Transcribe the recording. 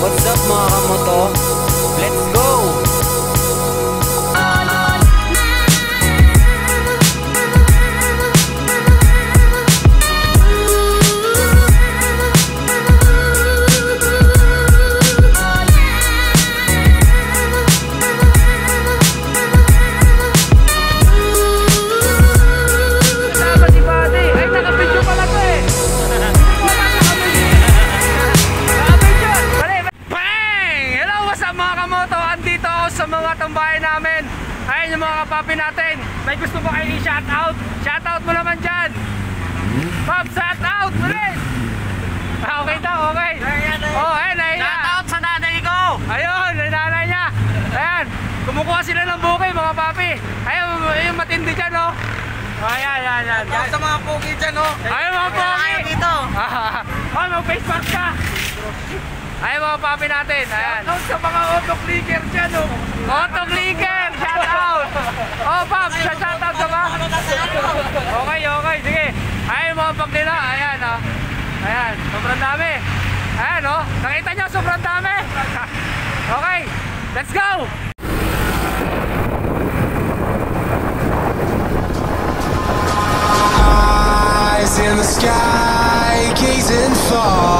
What's up mga kamoto? Let's go! Up mga kamoto? Andito ako sa mga tambayan namin. Ayun yung mga kapapi natin. May gusto ba kayo i-shoutout? Shoutout mo naman dyan. Pop, shoutout! Ulit! Ah, okay daw, okay. Oh, ayun, ayun. Shoutout sa nanay ko! Ayun, nanay niya. Ayan, kumukuha sila ng bukay mga papi. Ayun, yung matindi dyan, oh. Ayan, ayan, ayan. Sa mga pogi dyan oh! Ayun, mga pogi. dito! oh, mag-face mask ka. Ayun, mga papi natin. Ayan. Shoutout sa mga auto-clicker dyan oh! Auto Clicker, shout out. Oh, Pop, shout out ka ba? Okay, okay, sige. Ayun, mga nila. Ayan, oh. Ayan, sobrang dami. Ayan, oh. Nakita nyo, sobrang dami. Okay, let's go. eyes in the sky, gazing far